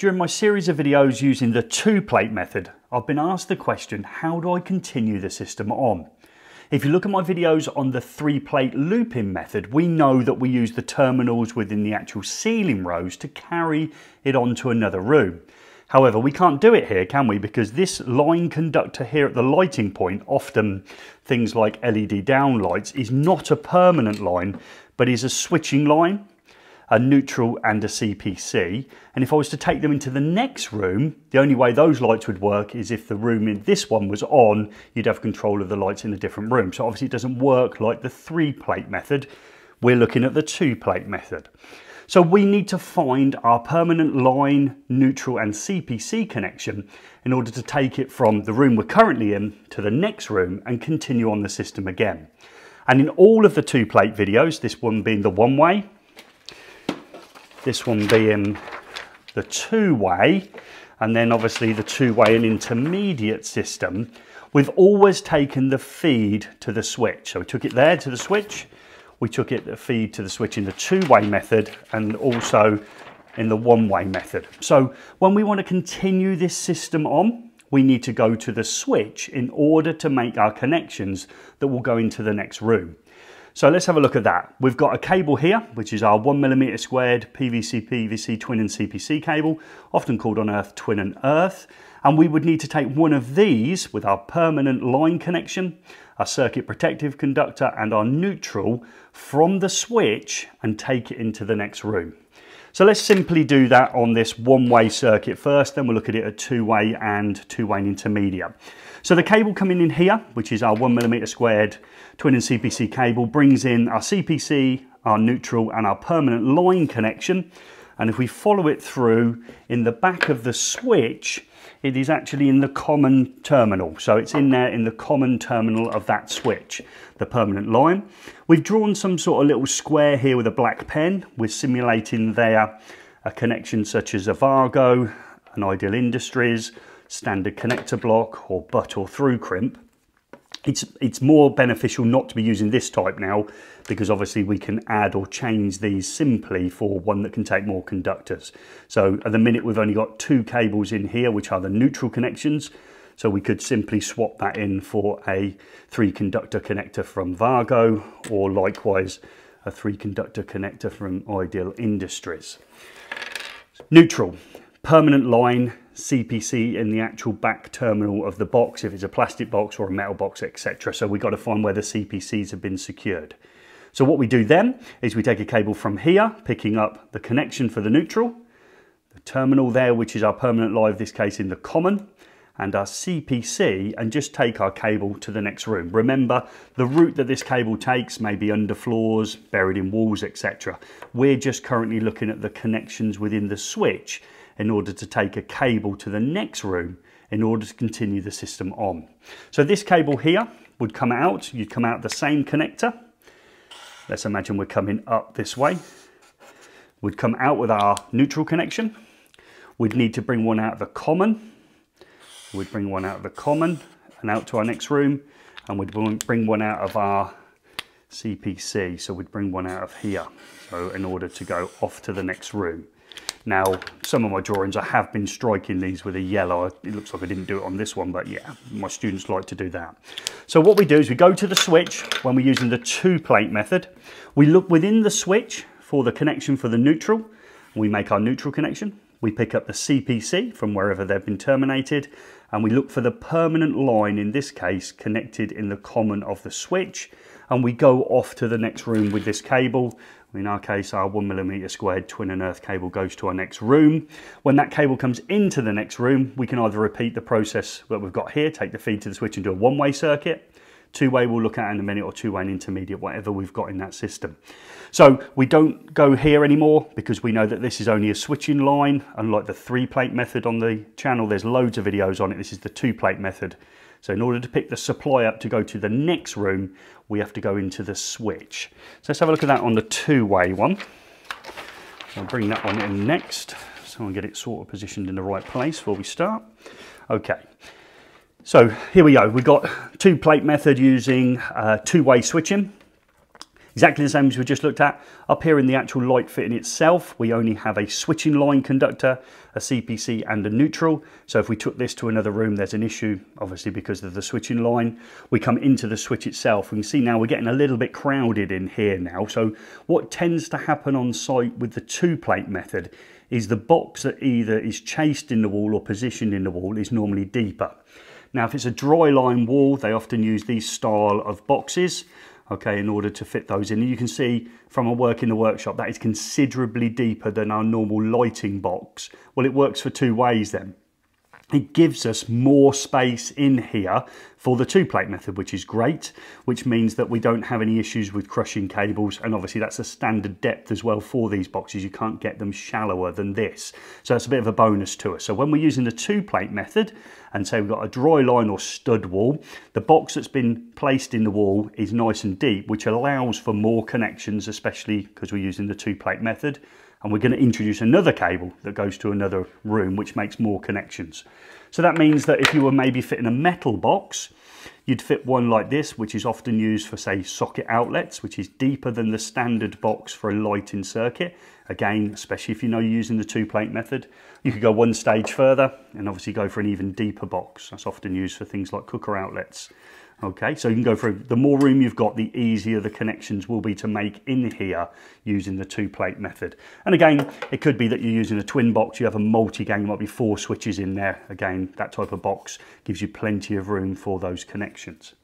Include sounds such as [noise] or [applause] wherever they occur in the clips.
During my series of videos using the two plate method, I've been asked the question, how do I continue the system on? If you look at my videos on the three plate looping method, we know that we use the terminals within the actual ceiling rose to carry it onto another room. However, we can't do it here, can we? Because this line conductor here at the lighting point, often things like LED downlights, is not a permanent line, but is a switching line a neutral and a CPC. And if I was to take them into the next room, the only way those lights would work is if the room in this one was on, you'd have control of the lights in a different room. So obviously it doesn't work like the three plate method. We're looking at the two plate method. So we need to find our permanent line, neutral and CPC connection in order to take it from the room we're currently in to the next room and continue on the system again. And in all of the two plate videos, this one being the one way this one being the two-way, and then obviously the two-way and intermediate system, we've always taken the feed to the switch. So we took it there to the switch, we took it the feed to the switch in the two-way method, and also in the one-way method. So when we want to continue this system on, we need to go to the switch in order to make our connections that will go into the next room. So let's have a look at that. We've got a cable here, which is our one millimeter squared PVC, PVC twin and CPC cable, often called on earth twin and earth. And we would need to take one of these with our permanent line connection, our circuit protective conductor and our neutral from the switch and take it into the next room. So let's simply do that on this one-way circuit first, then we'll look at it at two-way and two-way intermediate. So the cable coming in here, which is our one millimeter squared twin and CPC cable, brings in our CPC, our neutral and our permanent line connection. And if we follow it through in the back of the switch, it is actually in the common terminal. So it's in there in the common terminal of that switch, the permanent line. We've drawn some sort of little square here with a black pen. We're simulating there a connection such as a Wago, an Ideal Industries, standard connector block or butt or through crimp. It's, it's more beneficial not to be using this type now because obviously we can add or change these simply for one that can take more conductors. So at the minute we've only got two cables in here which are the neutral connections. So we could simply swap that in for a three conductor connector from Wago or likewise a three conductor connector from Ideal Industries. Neutral, permanent line, CPC in the actual back terminal of the box, if it's a plastic box or a metal box, etc. So we've got to find where the CPCs have been secured. So what we do then is we take a cable from here, picking up the connection for the neutral, the terminal there, which is our permanent live, this case in the common, and our CPC, and just take our cable to the next room. Remember, the route that this cable takes may be under floors, buried in walls, etc. We're just currently looking at the connections within the switch in order to take a cable to the next room in order to continue the system on. So this cable here would come out, you'd come out the same connector. Let's imagine we're coming up this way. We'd come out with our neutral connection. We'd need to bring one out of the common. We'd bring one out of the common and out to our next room. And we'd bring one out of our CPC. So we'd bring one out of here. So in order to go off to the next room. Now, some of my drawings, I have been striking these with a yellow. It looks like I didn't do it on this one, but yeah, my students like to do that. So what we do is we go to the switch when we're using the two plate method. We look within the switch for the connection for the neutral. We make our neutral connection. We pick up the CPC from wherever they've been terminated and we look for the permanent line, in this case, connected in the common of the switch. And we go off to the next room with this cable in our case, our one millimeter squared twin and earth cable goes to our next room. When that cable comes into the next room, we can either repeat the process that we've got here, take the feed to the switch and do a one-way circuit. Two-way we'll look at in a minute or two-way and intermediate, whatever we've got in that system. So we don't go here anymore because we know that this is only a switching line. Unlike the three-plate method on the channel, there's loads of videos on it. This is the two-plate method. So in order to pick the supply up to go to the next room, we have to go into the switch. So let's have a look at that on the two-way one. I'll bring that one in next, so I'll get it sort of positioned in the right place before we start. Okay, so here we go. We've got two-plate method using uh, two-way switching. Exactly the same as we just looked at. Up here in the actual light fitting itself, we only have a switching line conductor, a CPC and a neutral. So if we took this to another room, there's an issue, obviously because of the switching line. We come into the switch itself. We can see now we're getting a little bit crowded in here now. So what tends to happen on site with the two plate method is the box that either is chased in the wall or positioned in the wall is normally deeper. Now, if it's a dry line wall, they often use these style of boxes okay, in order to fit those in. And you can see from our work in the workshop that is considerably deeper than our normal lighting box. Well, it works for two ways then it gives us more space in here for the two plate method which is great which means that we don't have any issues with crushing cables. And obviously that's a standard depth as well for these boxes. You can't get them shallower than this. So that's a bit of a bonus to us. So when we're using the two plate method and say we've got a dry line or stud wall the box that's been placed in the wall is nice and deep which allows for more connections especially because we're using the two plate method and we're going to introduce another cable that goes to another room which makes more connections. So that means that if you were maybe fitting a metal box, you'd fit one like this, which is often used for say socket outlets, which is deeper than the standard box for a lighting circuit. Again, especially if you know you're using the two plate method, you could go one stage further and obviously go for an even deeper box. That's often used for things like cooker outlets. Okay, so you can go through, the more room you've got, the easier the connections will be to make in here using the two plate method. And again, it could be that you're using a twin box, you have a multi-gang, might be four switches in there. Again, that type of box gives you plenty of room for those connections.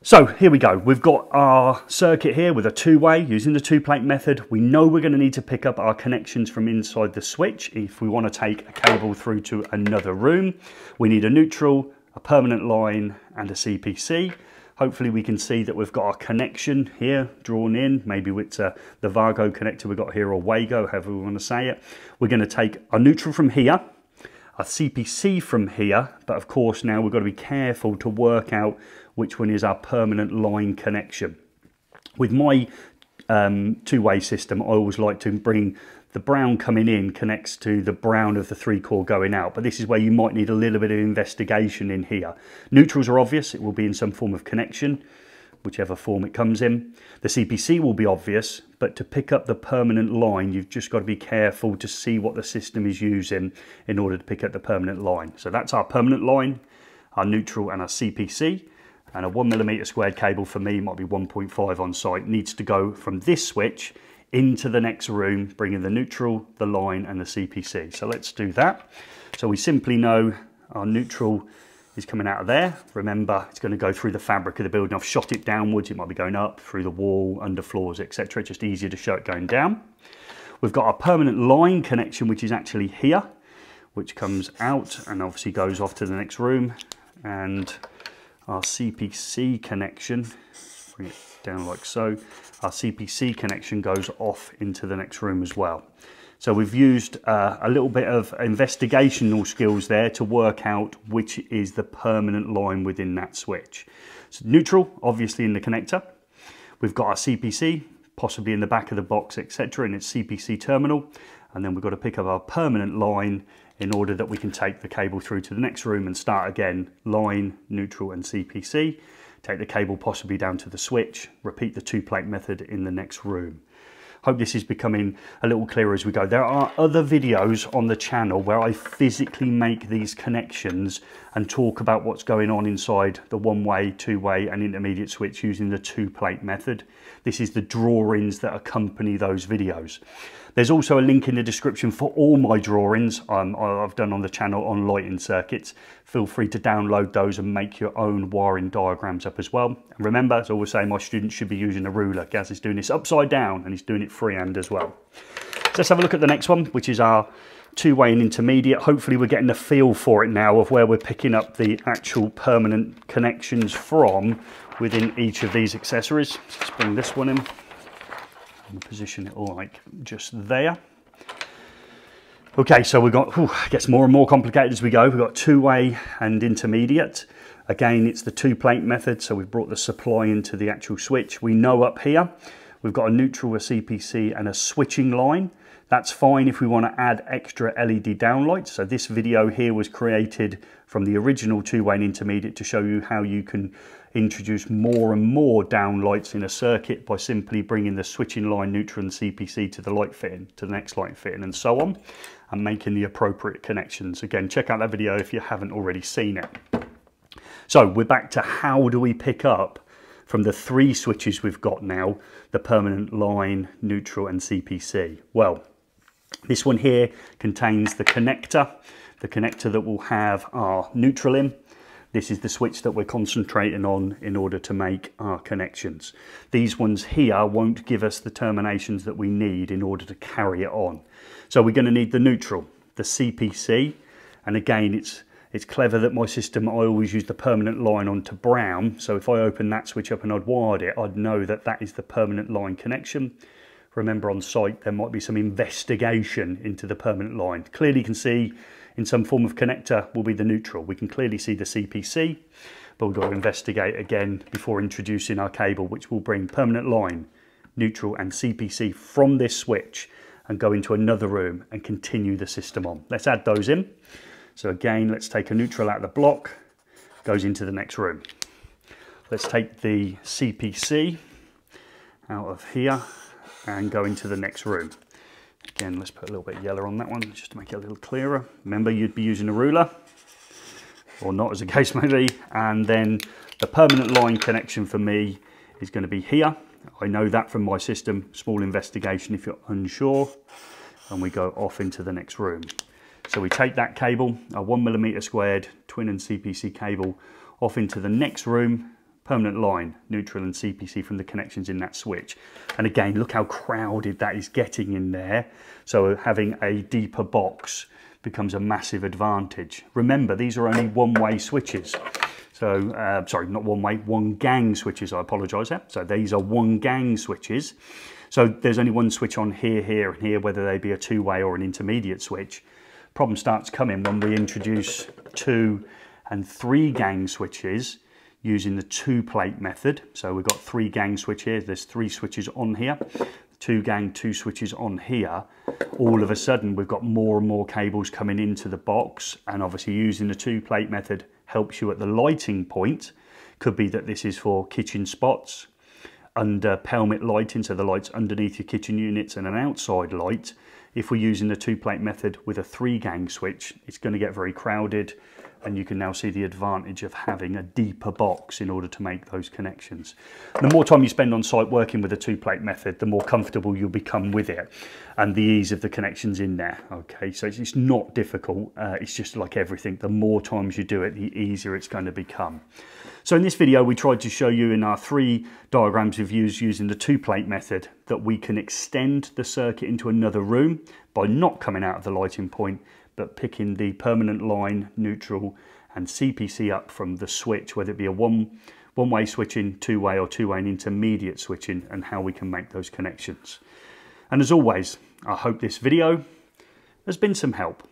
So here we go. We've got our circuit here with a two-way using the two-plate method. We know we're going to need to pick up our connections from inside the switch if we want to take a cable through to another room. We need a neutral, a permanent line and a CPC. Hopefully we can see that we've got our connection here drawn in, maybe with uh, the Vargo connector we've got here or Wago, however we want to say it. We're going to take a neutral from here, a CPC from here, but of course now we've got to be careful to work out which one is our permanent line connection. With my um, two-way system, I always like to bring the brown coming in connects to the brown of the three core going out, but this is where you might need a little bit of investigation in here. Neutrals are obvious, it will be in some form of connection, whichever form it comes in. The CPC will be obvious, but to pick up the permanent line, you've just got to be careful to see what the system is using in order to pick up the permanent line. So that's our permanent line, our neutral and our CPC and a one millimeter squared cable for me might be 1.5 on site needs to go from this switch into the next room, bringing the neutral, the line and the CPC. So let's do that. So we simply know our neutral is coming out of there. Remember, it's going to go through the fabric of the building. I've shot it downwards. It might be going up through the wall, under floors, etc. Just easier to show it going down. We've got our permanent line connection, which is actually here, which comes out and obviously goes off to the next room. And our CPC connection, bring it down like so, our CPC connection goes off into the next room as well. So we've used uh, a little bit of investigational skills there to work out which is the permanent line within that switch. So neutral, obviously in the connector. We've got our CPC, possibly in the back of the box, etc. in its CPC terminal. And then we've got to pick up our permanent line in order that we can take the cable through to the next room and start again, line, neutral and CPC take the cable possibly down to the switch, repeat the two plate method in the next room. Hope this is becoming a little clearer as we go. There are other videos on the channel where I physically make these connections and talk about what's going on inside the one-way, two-way and intermediate switch using the two-plate method. This is the drawings that accompany those videos. There's also a link in the description for all my drawings um, I've done on the channel on lighting circuits. Feel free to download those and make your own wiring diagrams up as well. And remember, as I always say, my students should be using a ruler. Gaz is doing this upside down and he's doing it freehand as well. So let's have a look at the next one, which is our two-way and intermediate. Hopefully we're getting a feel for it now of where we're picking up the actual permanent connections from within each of these accessories. Let's bring this one in position it all like just there. Okay, so we've got, whew, gets more and more complicated as we go. We've got two-way and intermediate. Again, it's the two-plate method, so we've brought the supply into the actual switch. We know up here, we've got a neutral, a CPC, and a switching line. That's fine if we want to add extra LED downlights. So this video here was created from the original two-way and intermediate to show you how you can introduce more and more downlights in a circuit by simply bringing the switching line neutral and CPC to the light fitting, to the next light fitting and so on, and making the appropriate connections. Again, check out that video if you haven't already seen it. So we're back to how do we pick up from the three switches we've got now, the permanent line, neutral and CPC. Well, this one here contains the connector, the connector that will have our neutral in. This is the switch that we're concentrating on in order to make our connections. These ones here won't give us the terminations that we need in order to carry it on. So we're going to need the neutral, the CPC, and again it's it's clever that my system, I always use the permanent line onto brown. So if I open that switch up and I'd wired it, I'd know that that is the permanent line connection. Remember on site, there might be some investigation into the permanent line. Clearly you can see in some form of connector will be the neutral. We can clearly see the CPC, but we've got to investigate again before introducing our cable, which will bring permanent line, neutral and CPC from this switch and go into another room and continue the system on. Let's add those in. So again, let's take a neutral out of the block, goes into the next room. Let's take the CPC out of here and go into the next room. Again, let's put a little bit of yellow on that one just to make it a little clearer. Remember, you'd be using a ruler or not as the [laughs] case may be. And then the permanent line connection for me is going to be here. I know that from my system, small investigation if you're unsure. And we go off into the next room. So we take that cable, a one millimeter squared twin and CPC cable off into the next room, permanent line, neutral and CPC from the connections in that switch. And again, look how crowded that is getting in there. So having a deeper box becomes a massive advantage. Remember, these are only one-way switches. So, uh, sorry, not one way, one gang switches, I apologise. So these are one gang switches. So there's only one switch on here, here and here, whether they be a two-way or an intermediate switch problem starts coming when we introduce two and three gang switches using the two plate method. So we've got three gang switches, here. there's three switches on here, two gang, two switches on here. All of a sudden we've got more and more cables coming into the box and obviously using the two plate method helps you at the lighting point. Could be that this is for kitchen spots, under pelmet lighting, so the lights underneath your kitchen units and an outside light. If we're using the two plate method with a three gang switch, it's going to get very crowded and you can now see the advantage of having a deeper box in order to make those connections. The more time you spend on site working with a two plate method, the more comfortable you'll become with it and the ease of the connections in there. Okay, so it's not difficult. Uh, it's just like everything. The more times you do it, the easier it's going to become. So in this video, we tried to show you in our three diagrams we've used using the two plate method that we can extend the circuit into another room by not coming out of the lighting point, but picking the permanent line, neutral and CPC up from the switch, whether it be a one, one way switching, two way or two way and intermediate switching and how we can make those connections. And as always, I hope this video has been some help.